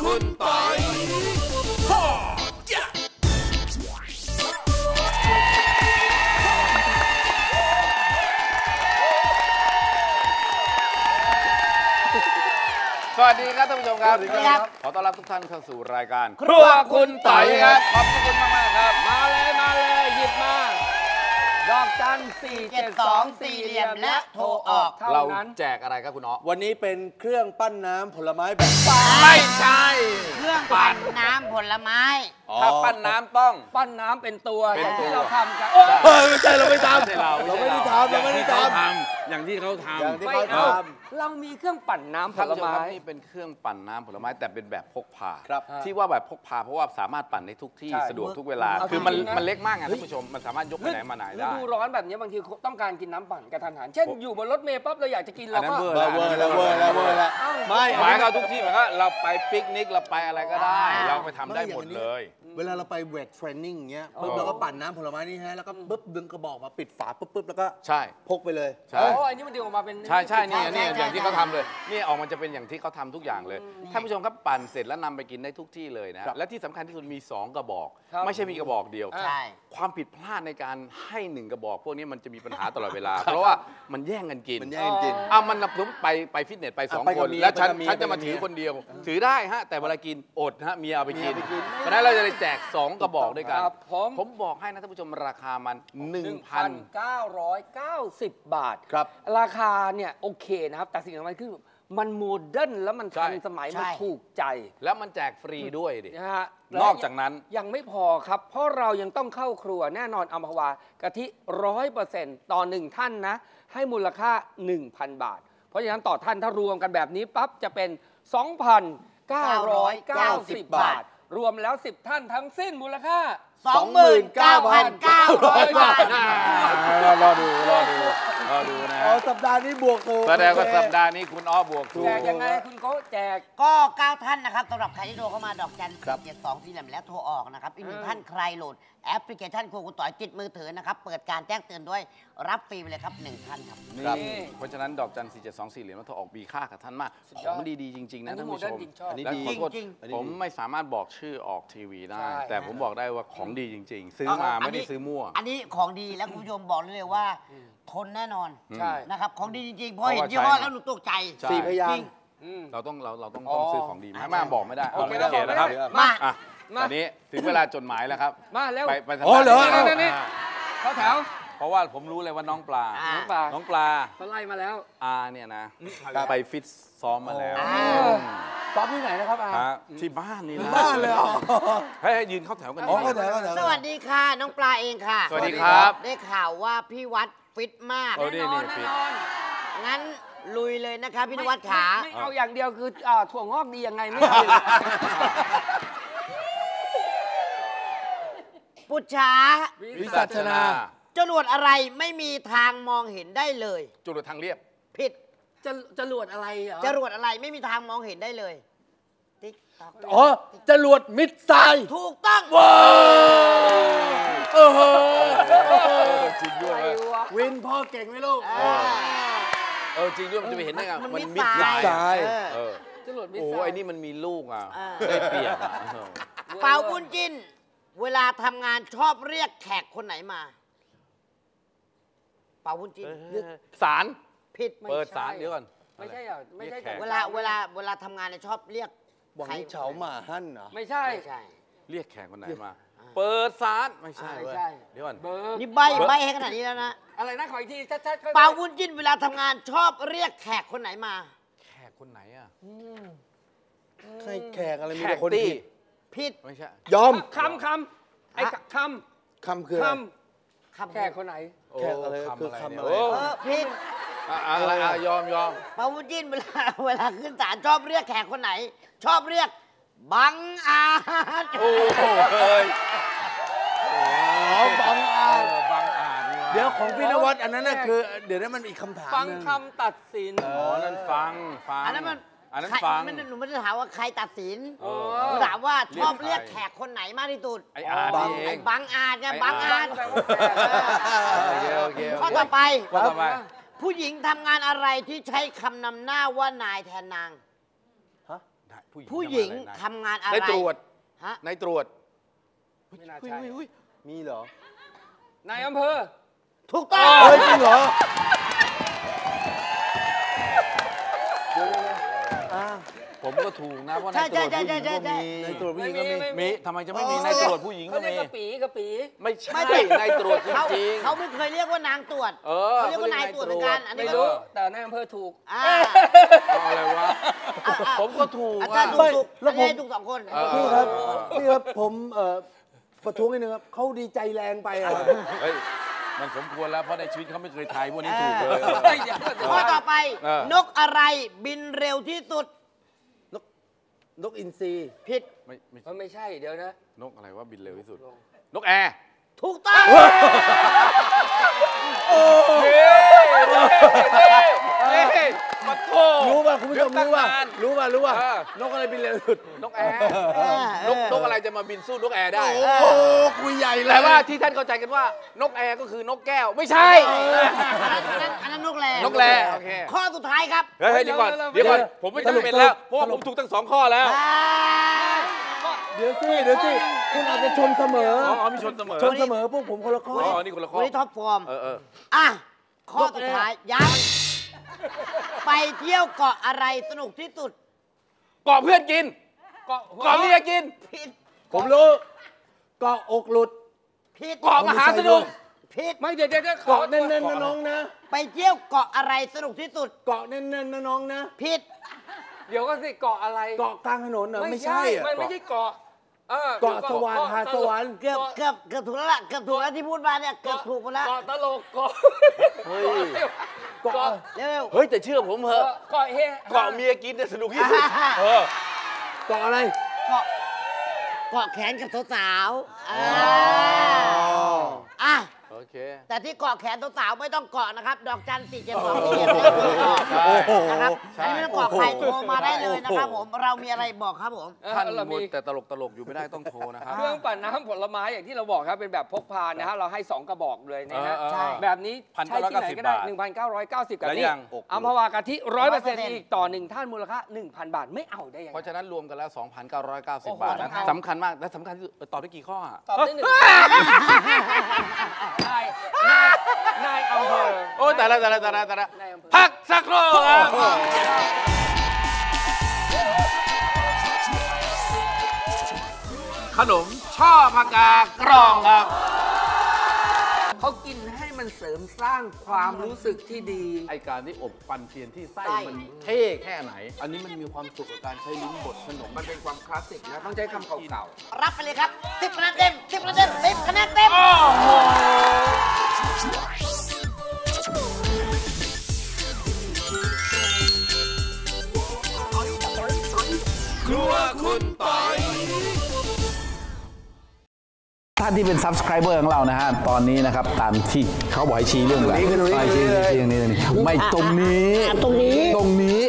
คุณปอยสวัสดีครับท่านผู้ชมครับสวัสดีครับ ขอต้อนรับทุกท่านเข้าสู่รายการ ครัวคุณต๋อยครับ ขอบคุณมากมากๆครับ มาเลยมาเลยหยิบมา ดอกจันสี่เจ็ดสองสี่เหลี่ยมและโทรออกเท่าเรานั้น แจกอะไรครับคุณอ๋อวันนี้เป็นเครื่องปั้นน้ำผลไม้แบบ ไม่ใช่ เครื่องปั่นน้ำผลไม้ ถ้าปั้นน้ำต้อง ปั้นน้ำเป็นตัวเป็นอย่างที่ตัวเราทำกันเฮ้ยไม่ใช่เราไม่ทำไม่ใช่เราเราไม่ได้ทำเราไม่ได้ทำ อย่างที่เขาทำ อย่างที่ไม่เขาเอาทเรามีเครื่องปั่นน้ำผท่านลผู้ชมไม้ ครับนี่เป็นเครื่องปั่นน้ำผลไม้แต่เป็นแบบพกพาครับที่ว่าแบบพกพาเพราะว่าสามารถปั่นได้ทุกที่ใช่ สะดวกทุกเวลา เอาคือมันจริงๆนะ มันเล็กมากไงท่านผู้ชมมันสามารถยกไปไหนมาไหนฤได้ ดูร้อนแบบนี้บางทีต้องการกินน้ำปั่นกระทันหัน เช่นอยู่บนรถเมล์ปั๊บเราอยากจะกินอัเรานนั้นก็เวอร์ำเวอร์แล้วเวอร์แล้วเวอร์แล้วเอ้าไม่หมายเขาทุกที่หมายก็เราไปปิกนิกเราไปอะไรก็ได้ อ่า เราไปทำได้หมดเลย เวลาเราไป weight training เงี้ยปุ๊บอ๋อเราก็ปั่นน้ำผลไม้นี่ฮะ แล้วก็ปุ๊บดึงกระบอกมาปิดฝาปุ๊บปุ๊บแล้วก็ใช่ พกไปเลยใช่ โอ้อันนี้มันดึงออกมาเป็นใช่ใช่นี่ใช่นี่ใช่อย่างที่ใช่เขาทำเลยนี่ออกมาจะเป็นอย่างที่เขาทำทุกอย่างเลยท่านผู้ชมครับปั่นเสร็จแล้วนำไปกินได้ทุกที่เลยนะครับและที่สำคัญที่สุดมี 2 กระบอกครับไม่ใช่มีกระบอกเดียวใช่ความผิดพลาดในการให้หนึ่งกระบอก พวกนี้มันจะมีปัญหาตลอดเวลา เพราะว่ามันแย่งกันกินมันแย่งกันกินอะมันนับถึงไปไปฟิตเนสไปสองไปคกับนเมียแล้วฉันไปกับเมียฉันจะมาไปกับถือเมียคนเดียว ถือได้ฮะแต่เวลากินอดฮะเมียเอาไปกินเมียไปกินเพราะฉะนั้นเราจะได้แจกสองกระบอกด้วยกัน ครับผม ผมบอกให้นะท่านผู้ชมราคามัน1,990 บาท ครับ ราคาเนี่ย โอเคนะครับ แต่สิ่งสำคัญคือมัน modern แล้วมันใช่ทันสมัย ใช่ มันถูกใจ1,000แล้วมันแจกฟรีด้วยดิ นะฮะนอกจากนั้น ยังไม่พอครับ เพราะเรายังต้องเข้าครัวแน่นอนอัมพวากะทิร้อยเปอร์เซ็นต์ต่อหนึ่งท่านนะ ให้มูลค่า 1,000 บาท เพราะฉะนั้นต่อท่านถ้ารวมกันแบบนี้ปั๊บจะเป็น 2,990 บาท รวมแล้ว 10 ท่านทั้งสิ้นมูลค่า 29,900 บาทรอดูรอดู รอดูนะอ๋อสัปดาห์นี้บวกถูกแสดงว่าสัปดาห์นี้คุณอ้อบวกถูแจกก ยังไงคุณโก้แจก ก็ 9 ท่านนะครับสำหรับใครที่โทรเข้ามาดอกจันครับเจ็ดสองสี่เหลี่ยมแล้วโทรออกนะครับ อีกหนึ่งอืมท่านใครโหลดแอปพลิเคชันครัวคุณต่อยติดมือถือนะครับ เปิดการแจ้งเตือนด้วยรับฟรีไปเลยครับหนึ่งท่านครับ นี่เพราะฉะนั้นดอกจัน 4 7 2 4 เหรียญมันโทรออกมีค่ากับท่านมาก สุดขยออดงดี ๆ จริง ๆ อันะนนี้ท่านผู้ชมโมเดิร์นจริงชอบอันนี้และดีขอโทษจริงๆผมไม่สามารถบอกชื่อออกทีวีได้ ใช่ แต่ผมบอกได้ว่าของดีจริง ๆ ซื้อมาเอาอันนี้ไม่ได้ซื้อมั่ว อันนี้ของดีแล้วคุณผู้ชมบอกได้เลยว่า ทนแน่นอนใช่ นะครับของดีจริงๆพอเพราะเห็นว่ายี่ห้อใช้มาแล้วหนูตกใจใช่ สี่พยาจงริงค์อืมเราต้องเราเราต้องอ๋อต้องซื้อของดีมามาบอกไม่ได้โอเคาโอเคเราบอกนะครับไม่ได้มา อะมา ตอนนี้ถึงเวลาจดหมายแล้วครับมาเร็ว ไปไปทางอ๋อเหรอด้านนี่นี่อ่าเข้าแถวเพราะว่าผมรู้เลยว่าน้องปลา อ่า น้องปลาน้องปลาเขาไล่มาแล้ว อาเนี่ยนะ ไปฟิตซ้อมมาแล้ว อ่า อืม ซ้อมที่ไหนนะครับอา ฮะที่บ้านนี่นะบ้านเลยเหรอ ให้ให้ยืนเข้าแถวกันอ๋อดีเข้าแถวเข้าแถวสวัสดีค่ะ น้องปลาเองค่ะ สวัสดีครับ ได้ข่าวว่าพี่วัดฟิตมากเออนี่นี่ฟิต งั้นลุยเลยนะคะพี่นวัดขาไม่ไม่เอาอย่างเดียวคืออ่าถั่วงอกดียังไงไม่เอาเลยปุจฉาวิสัชนา จรวดอะไรไม่มีทางมองเห็นได้เลย จุดทางเรียบ ผิด จะจะรวดอะไรเหรอจรวดอะไรไม่มีทางมองเห็นได้เลยติ๊กต๊อกอ๋อจรวดมิดไซล์ถูกต้องโอ้โหจริงด้วยอะไรวะวินพ่อเก่งไหมลูกอ่าเออจริงด้วยมันจะไปเห็นได้ไงมันมันมิมิดดทรายทรายเออเออจรวดมิสโอ้ไซไอ้ล์นี่มันมีลูกอะอ่าได้เปรียบอะเออเป่าบุญจิน เวลาทำงานชอบเรียกแขกคนไหนมา เป่าบุญจินสาร ผิดไม่เปิดใช่สารเดี๋ยวก่อนไม่ใช่เหรอไม่ใช่เรียกแขกเวลาเวลาเวลาทำงานเนี่ยชอบเรียกหวังเฉาหมาหั่นเหรอไม่ใช่ไม่ใช่ เรียกแขกคนไหนมา เปิดสารไม่ใช่ไม่เว้ยใช่เดี๋ยวก่อนเบอร์นี่ใบใบให้ขนาดนี้แล้วนะอะไรนะขออีกทีชัดๆเป่าบุญจินเวลาทำงานชอบเรียกแขกคนไหนมา แขกคนไหนอะใครแขกอะไรมีแขแต่กคนตี้ผิดผิดไม่ใช่ยอมคำคำไอ้คคำคือำอะไรคคำำแขกคนไหนโอ้แขกอะไรคำคืออะไรคำเนี่ยอะไรโอ้เออผิด อะอะไรอะยอมยอมเป่าบุญจินเวลาเวลาขึ้นศาลชอบเรียกแขกคนไหน ชอบเรียกบังอาจโอ้โหเอ้ยอ๋อบังอาจเออบางอาจนี่ะเดี๋ยวของพี่นวัดอันนั้นน่ะคือ เดี๋ยวนั้นมันอีกคำถามฟังหนึ่งคำตัดสินอ๋อนั่นฟังฟังอันนั้นมันอันนั้นใครฟังไม่ได้หนูไม่ได้ถามว่าใครตัดสินเอหนูอถามว่าชอบเรีเรียยกกใคแขรกคนไหนมากที่สุดไออาร์บังนี่เอไอ้งบังอาจไงไอ้บังอาจแปลว่าแขกโอเคโอเคโอข้อเคต่อไปข้อต่อไป ผู้หญิงทำงานอะไรที่ใช้คำนำหน้าว่านายแทนนางฮะผู้หญิงทำทำงานอะอะไรไร ในตรวจฮะในตรวจไม่น่าใช่มีเหรอ นายอำเภอ ถูกต้อง เฮ้ยจริงเหรอ ผมก็ถูกนะว่าในใช่ตรวจใช่ผู้หญิงใช่ก็ใช่มีในตัวผู้หญิงก็มีไม่มีทำไมจะไม่มีอ๋อในตรวจผู้หญิงเขาก็เรียกมีกระปีกระปี ไม่ใช่ไม่ใช่ในตรวจจเขาริงเขาไม่เคยเรียกว่านางตรวจๆเออเขาเรียกว่านายตรวจเหมือนกันอันนี้ไม่ก็รู้แต่นายอำเภอถูก อ่า เอาอะไรวะอะอะ ผมก็ถูกอาอะจารย์ถูกไม่ถูกแล้อัวนผมนี้ถูกสองคนเออ พี่ครับพี่ครับผมเอ่อประท้วงนิดนึงครับเขาดีใจแรงไปอะครับ เฮ้ยมันสมควรแล้วเพราะในชีวิตเขาไม่เคยทายพวกนี้ถูกเลยเฮ้ยเดี๋ยวก่อนเดี๋ยวข้อก่อนต่อไป เออนกอะไรบินเร็วที่สุด นกอินทรีผิดไม่ไม่มันไม่ใช่เดี๋ยวนะ นกอะไรว่าบินเร็วที่สุด นกแอร์ถูกต้อง นี่มาโทรู้ป่ะคุณผู้ชมรู้ป่ะเดี๋ยวตั้งนานรู้ป่ะรู้ป่ะเออนกอะไรบินเร็วสุดนกแอร์นกนกอะไรจะมาบินสู้นกแอร์ได้ โอ้โหคุยใหญ่เลยแต่ว่าที่ท่านเข้าใจกันว่านกแอร์ก็คือนกแก้วไม่ใช่อันนั้นอันนั้นนกแรนกแรโอเคข้อสุดท้ายครับเฮ้ยเฮ้ยเดี๋ยวก่อนเดี๋ยวก่อนผมไม่จำเป็นแล้วเพราะว่าผมถูกทั้งสองข้อแล้วอ่าเดี๋ยวสิเดี๋ยวสิคุณอาจจะชนเสมออ๋อมีชนเสมอชนเสมอพวกผมคนละข้ออ๋อนี่คนละข้อวันนี้ top form เออเอออะข้อสุดท้ายยัง ไปเที่ยวเกาะอะไรสนุกที่สุด เกาะเพื่อนกิน เกาะเกาะเมียกิน ผิดผมรู้เกาะอกหลุดผิดเกาะมหาสนุกผิดไม่เดี๋ยวเดี๋ยวดี๋ยวขอเกาะแน่นๆนะน้องนะ ไปเที่ยวเกาะอะไรสนุกที่สุด เกาะแน่นๆนะน้องนะผิดเดี๋ยวก็สิเกาะอะไร เกาะกลางถนนเหรอไม่ใช่อะมันไม่ใช่เกาะออเกาะสวรรค์หาดสวรรค์เกือบเกือบเกือบถูกแล้วล่ะเกือบถูกแล้วที่พูดมาเนี่ยเกือบถูกหมดแล้วเกาะตลกเกาะเฮ้ย เกาะเร็วเฮ้ยแต่เชื่อผมเถเกาะอะเกาะเฮเกาะเมียกินเนี่ยสนุกที่สุดเออเกาะอะไรๆเกาะเกาะแขนกับสาวๆอ่าอะโอเค แต่ที่เกาะแขนสาวๆไม่ต้องเกาะนะครับ ดอกจันสี่เจ็ดสองสี่เจ็ดสองนะครับใช่อันนี้ไม่ต้องเกาะใครโทรมาได้เลยนะครับผม เรามีอะไรบอกครับผมเออท่านเรามัวมีแต่ตลกตลกๆอยู่ไม่ได้ต้องโทรนะครับ เครื่องปั่นน้ำผลไม้อย่างที่เราบอกครับเป็นแบบพกพานะฮะเราให้ 2 กระบอกเลยนะฮะเออเออใช่แบบนี้พันใช้เก้าร้อยที่ไหนเก้าสิบก็ได้บาท1,990กับแล้วนี่ยังอัมพวากะทิร้อยเปอร์เซ็นต์100%อีกต่อหนึ่งท่านมูลค่า1,000 บาทไม่เอาได้ยังไงเพราะฉะนั้นรวมกันแล้วโอ้2,990โหบาทนะต้องเอาสำคัญมากและสำคัญที่สุดเออตอบได้กี่ข้ออะตอบได้หนึ่งนายนายนายอำเภอโอ้ยแต่ละแต่ละแต่ละแต่ละนายอำเภอพักสักครู่ครับขนมช่อผักกากรองครับเขากินให้มันเสริมสร้างความรู้สึกที่ดี ไอการที่อบปันเทียนที่ไส้ไส้มันเท่แค่ไหน อันนี้มันมีความสุขกับการใช้ลิ้นบดขนม มันเป็นความคลาสสิกนะ ต้องใช้คำเก่ารับไปเลยครับสิบคะแนนเต็มสิบคะแนนเต็มสิบคะแนนเต็ม ท่านที่เป็น subscriber ของเรานะฮะ ตอนนี้นะครับ ตามที่เขาบอกให้ชี้เรื่องอะไรตรงนี้คือตรงนี้ชี้ชี้ชี้อย่างนี้ตรงนี้ไม่ตรงนี้อะตรงนี้ตรงนี้